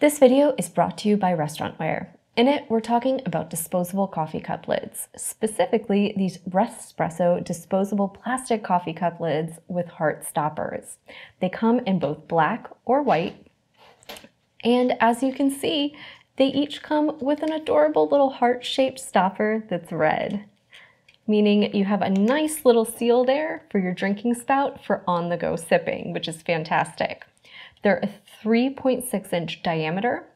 This video is brought to you by Restaurantware. In it, we're talking about disposable coffee cup lids, specifically these Restpresso disposable plastic coffee cup lids with heart stoppers. They come in both black or white, and as you can see, they each come with an adorable little heart-shaped stopper that's red, meaning you have a nice little seal there for your drinking spout for on-the-go sipping, which is fantastic. They're a 3.6 inch diameter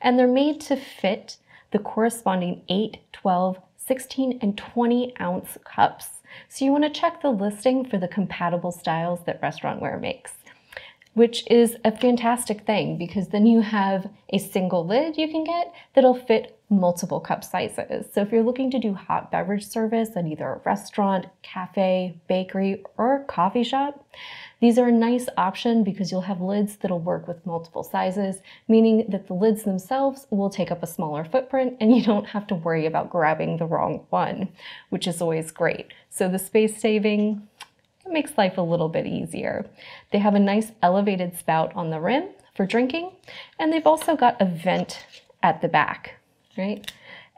and they're made to fit the corresponding 8, 12, 16, and 20 ounce cups. So you want to check the listing for the compatible styles that Restaurantware makes which is a fantastic thing because then you have a single lid you can get that'll fit multiple cup sizes. So if you're looking to do hot beverage service at either a restaurant, cafe, bakery, or coffee shop, these are a nice option because you'll have lids that'll work with multiple sizes, meaning that the lids themselves will take up a smaller footprint and you don't have to worry about grabbing the wrong one, which is always great. So the space saving, it makes life a little bit easier. They have a nice elevated spout on the rim for drinking, and they've also got a vent at the back, right?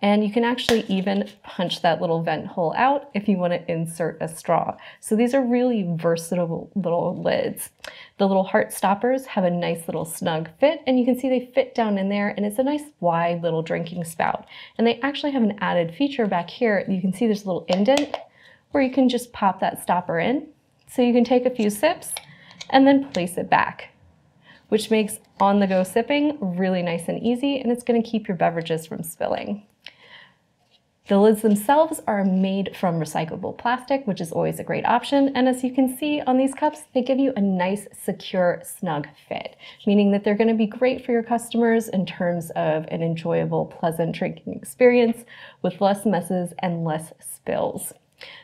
And you can actually even punch that little vent hole out if you want to insert a straw. So these are really versatile little lids. The little heart stoppers have a nice little snug fit and you can see they fit down in there and it's a nice wide little drinking spout. And they actually have an added feature back here. You can see there's a little indent where you can just pop that stopper in so you can take a few sips and then place it back, which makes on-the-go sipping really nice and easy, and it's gonna keep your beverages from spilling. The lids themselves are made from recyclable plastic, which is always a great option. And as you can see on these cups, they give you a nice, secure, snug fit, meaning that they're gonna be great for your customers in terms of an enjoyable, pleasant drinking experience with less messes and less spills.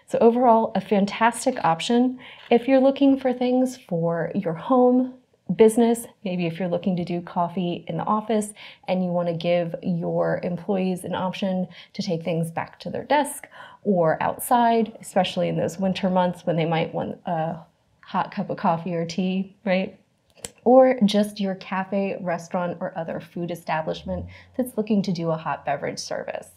So overall, a fantastic option if you're looking for things for your home, business, maybe if you're looking to do coffee in the office and you want to give your employees an option to take things back to their desk or outside, especially in those winter months when they might want a hot cup of coffee or tea, right? Or just your cafe, restaurant, or other food establishment that's looking to do a hot beverage service.